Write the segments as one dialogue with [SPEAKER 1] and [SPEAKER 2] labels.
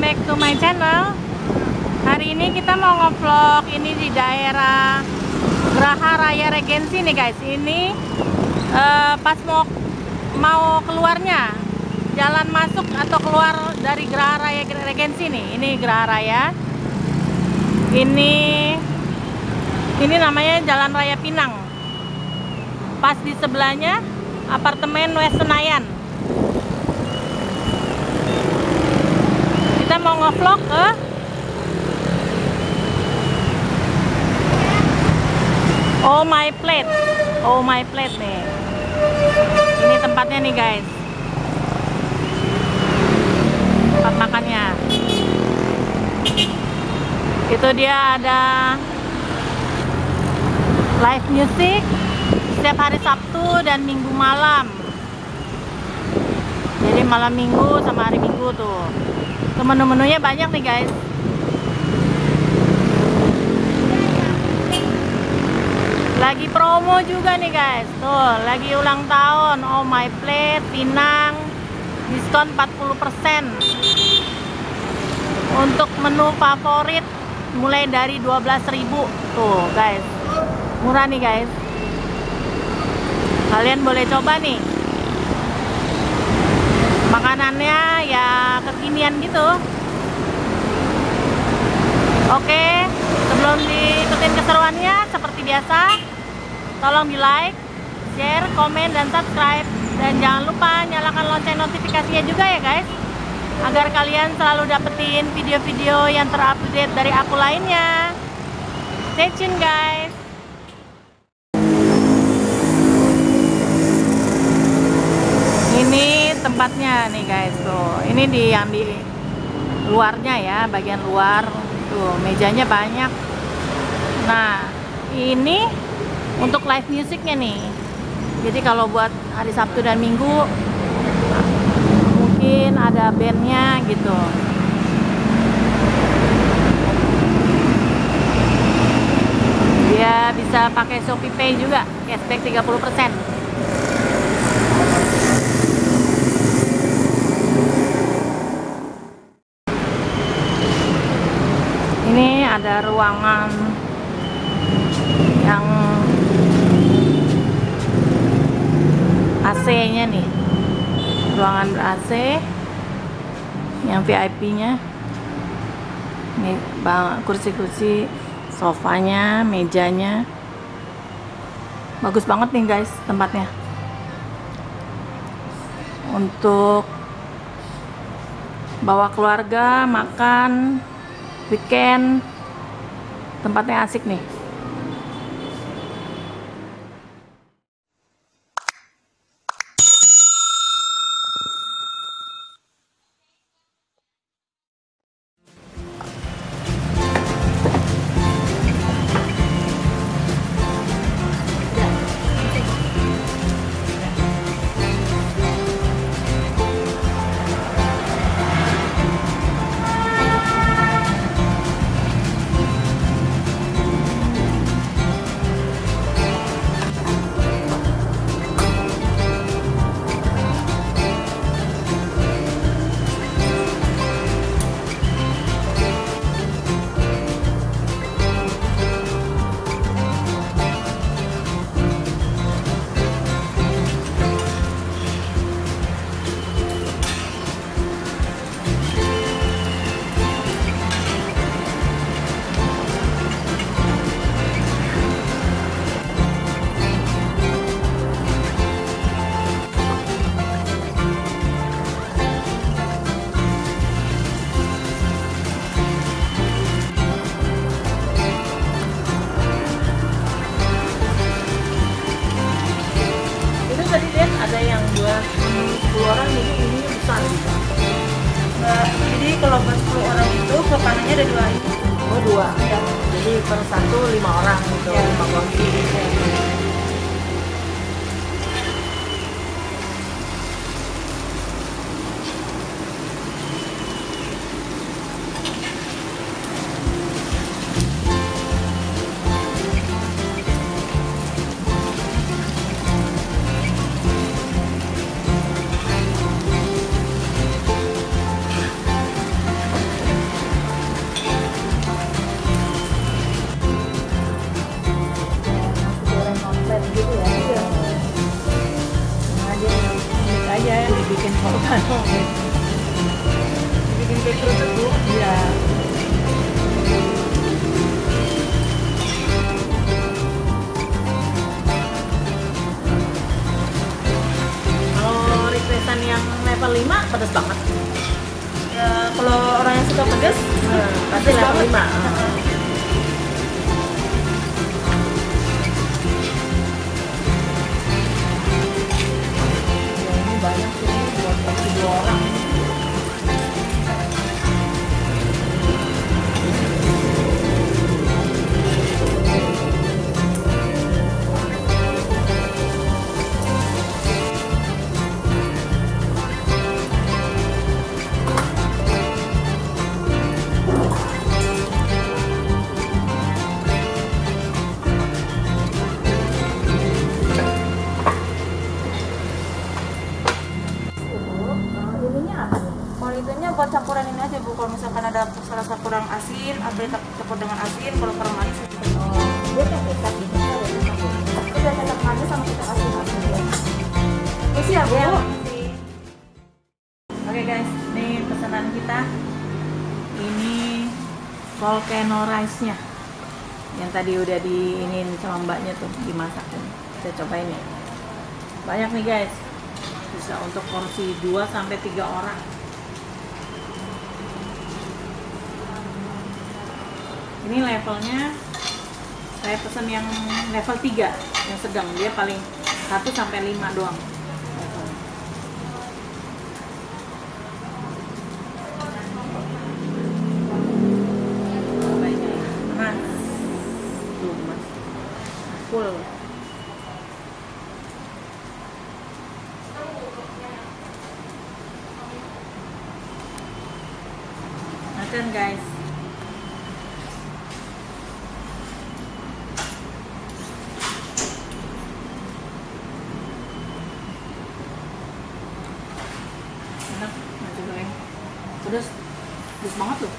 [SPEAKER 1] back to my channel. Hari ini kita mau ngevlog ini di daerah Geraha Raya Regensi nih guys. Ini uh, pas mau mau keluarnya Jalan masuk atau keluar dari Geraha Raya Regensi nih. Ini Geraha Raya. Ini Ini namanya Jalan Raya Pinang. Pas di sebelahnya apartemen West Senayan kita mau ngevlog ke Oh my plate. Oh my plate nih. Ini tempatnya nih guys. Tempat makannya. Itu dia ada live music setiap hari Sabtu dan Minggu malam. Jadi malam Minggu sama hari Minggu tuh menu-menunya banyak nih guys. Lagi promo juga nih guys. Tuh lagi ulang tahun. Oh my plate Pinang diskon 40% untuk menu favorit mulai dari 12.000 tuh guys. Murah nih guys. Kalian boleh coba nih makanannya ya kekinian gitu. Oke sebelum diikutin keseruannya seperti biasa tolong di like share komen dan subscribe. Dan jangan lupa nyalakan lonceng notifikasinya juga ya guys agar kalian selalu dapetin video-video yang terupdate dari aku lainnya. Stay tune guys. Ini tempatnya nih guys. Tuh ini di yang di luarnya ya bagian luar. Tuh mejanya banyak. Nah ini untuk live musiknya nih. Jadi kalau buat hari Sabtu dan Minggu mungkin ada bandnya gitu. Dia bisa pakai Shopee Pay juga cashback 30% ada ruangan yang AC nya nih. Ruangan ber AC yang VIP nya nih kursi-kursi sofanya mejanya. Bagus banget nih guys tempatnya. Untuk bawa keluarga makan weekend tempatnya asik nih kepanannya ada dua ini. Oh dua. Ya. Jadi per satu lima orang gitu, ya. lima porsi. Ya.
[SPEAKER 2] Bikin kayak kerupuk bu.
[SPEAKER 3] Iya. Kalau requestan yang level 5 pedas banget.
[SPEAKER 2] Ya, kalau orang yang suka pedas,
[SPEAKER 3] pasti level
[SPEAKER 2] banget.
[SPEAKER 3] 5. Guys, ini pesanan kita. Ini volcano rice-nya. Yang tadi udah diinin sama mbaknya tuh, dimasakin. Kita cobain ya. Banyak nih guys. Bisa untuk porsi 2 sampai 3 orang. Ini levelnya saya pesen yang level 3 yang sedang dia paling 1 sampai 5 doang. levelnya. Cobainnya. Mas. Tuh, Mas. Full. Makan guys. Enak nasi goreng. Pedas. Pedas banget loh.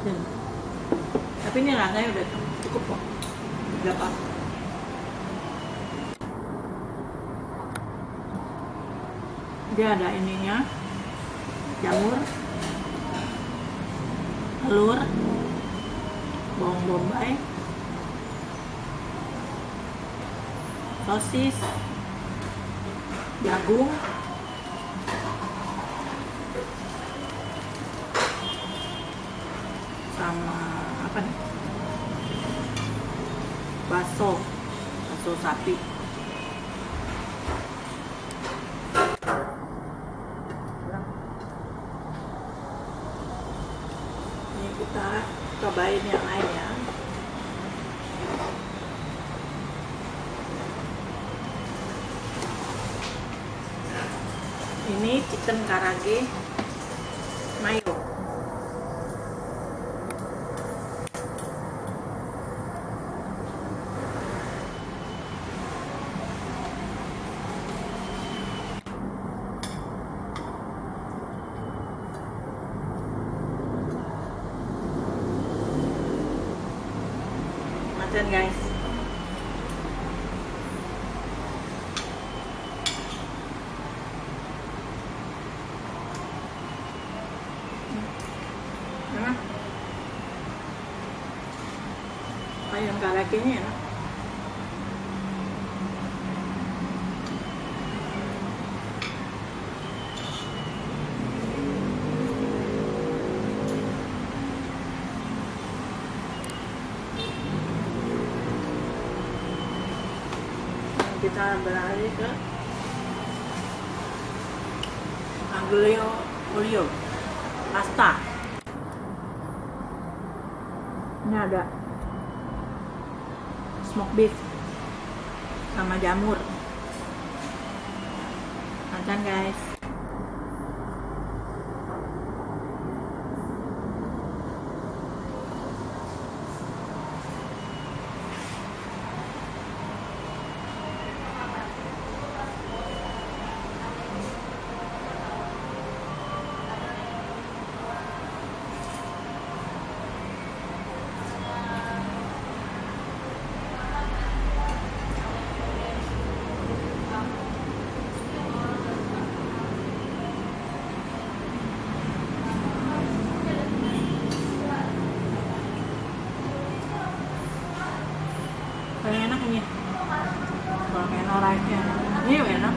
[SPEAKER 3] Ini. Tapi ini rasanya udah cukup kok. Udah. Dia ada ininya, jamur, telur, bawang bombay, sosis, jagung, sama apa nih? Bakso, bakso sapi. Ini kita cobain yang lain ya. Ini chicken karage mayo. Makan guys. Enak. Ayam karakinya enak. kita beralih ke aglio olio pasta ini ada smoke beef sama jamur. Makan guys Ini enak.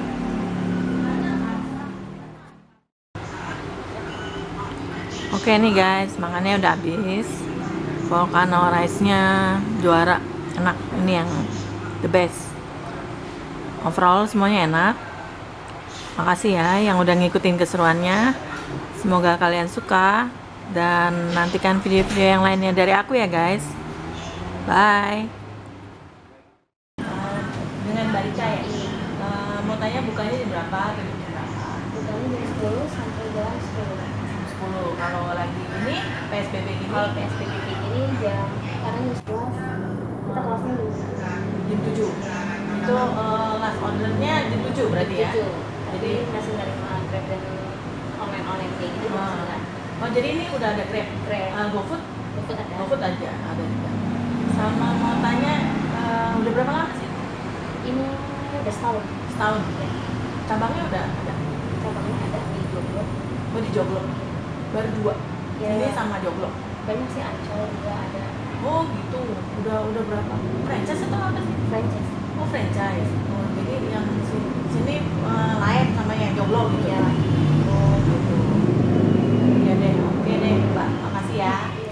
[SPEAKER 3] Oke nih guys, makannya udah habis. Volcano rice-nya juara, enak. Ini yang the best. Overall semuanya enak. Makasih ya yang udah ngikutin keseruannya. Semoga kalian suka dan nantikan video-video yang lainnya dari aku ya guys. Bye. Dengan Mbak Rica ya. Eh, mau tanya bukanya jam berapa?
[SPEAKER 4] Bukannya jam 10 sampai jam 10
[SPEAKER 3] 10 kalau lagi ini PSBB gini
[SPEAKER 4] Kalau PSBB gini jam sekarang jam 11 Kita kelasnya dulu
[SPEAKER 3] jam 7 itu eh, last ordernya jam 7 berarti ya?
[SPEAKER 4] Jadi
[SPEAKER 3] Jadi
[SPEAKER 4] masih dari Grab dan online-online kayak gitu nggak
[SPEAKER 3] oh jadi ini udah ada Grab?
[SPEAKER 4] Grab.
[SPEAKER 3] Eh, GoFood?
[SPEAKER 4] Ikut ada.
[SPEAKER 3] GoFood aja ada juga. Sama mau tanya eh, udah berapa lama sih?
[SPEAKER 4] Ini udah setahun.
[SPEAKER 3] Setahun? Cabangnya udah ada?
[SPEAKER 4] Cabangnya ada di Joglo.
[SPEAKER 3] Oh di Joglo. Baru dua
[SPEAKER 4] ya.
[SPEAKER 3] sama joglo
[SPEAKER 4] banyak sih ancol juga ada.
[SPEAKER 3] Oh gitu. Udah udah berapa? Franchise atau apa sih?
[SPEAKER 4] Franchise.
[SPEAKER 3] Oh franchise. Oh jadi yang sini, eh, sini uh, lain sama yang joglo gitu ya?
[SPEAKER 4] Iya. Oh gitu. Ya deh oke deh mbak. Makasih ya.